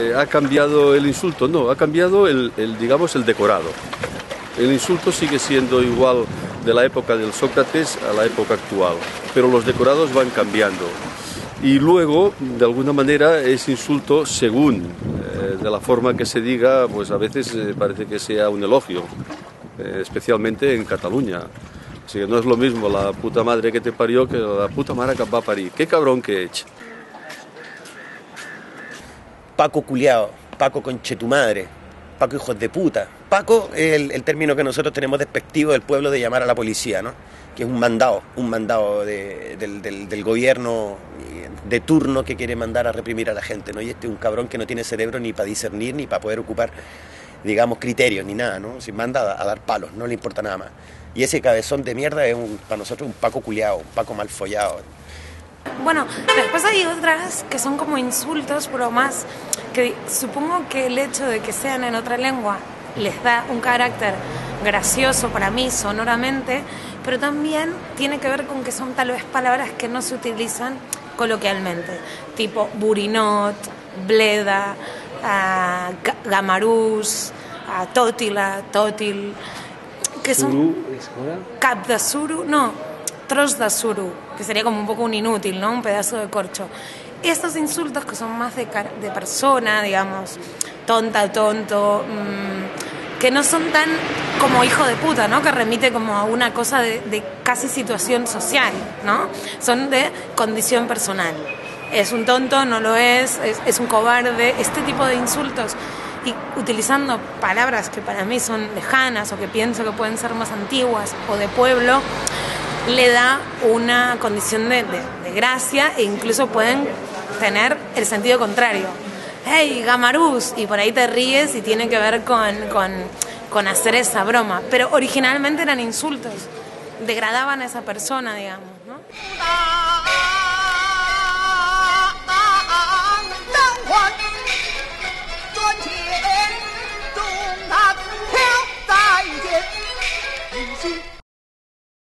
Eh, ¿Ha cambiado el insulto? No, ha cambiado el, digamos, el decorado. El insulto sigue siendo igual de la época del Sócrates a la época actual, pero los decorados van cambiando. Y luego, de alguna manera, es insulto según, eh, de la forma que se diga, pues a veces eh, parece que sea un elogio, especialmente en Cataluña. Así que no es lo mismo la puta madre que te parió que la puta madre que va a parir. Qué cabrón que he hecho. Paco culiao, Paco conche tu madre, Paco hijos de puta. Paco es el, término que nosotros tenemos despectivo del pueblo de llamar a la policía, ¿no? Que es un mandado, un mandado de, del, gobierno de turno que quiere mandar a reprimir a la gente, ¿no? Y este es un cabrón que no tiene cerebro ni para discernir ni para poder ocupar, digamos, criterios ni nada, ¿no? Si manda a, a, dar palos, no le importa nada más. Y ese cabezón de mierda es un, para nosotros un Paco culiao, un Paco mal follado. Bueno, después hay otras que son como insultos, pero más que supongo que el hecho de que sean en otra lengua les da un carácter gracioso para mí sonoramente, pero también tiene que ver con que son tal vez palabras que no se utilizan coloquialmente, tipo burinot, bleda, uh, gamarús, uh, totila, totil, que son... Suru, no, tros de suru, que sería como un poco un inútil, ¿no? Un pedazo de corcho. Estos insultos que son más de, de persona, digamos, tonta, tonto, mmm, que no son tan como hijo de puta, ¿no? Que remite como a una cosa de, de casi situación social, ¿no? Son de condición personal. Es un tonto, no lo es, es, es un cobarde, este tipo de insultos y utilizando palabras que para mí son lejanas o que pienso que pueden ser más antiguas o de pueblo, le da una condición de, de, gracia e incluso pueden tener el sentido contrario. ¡Hey, gamarús! Y por ahí te ríes y tiene que ver con, con, con hacer esa broma. Pero originalmente eran insultos, degradaban a esa persona, digamos, ¿no?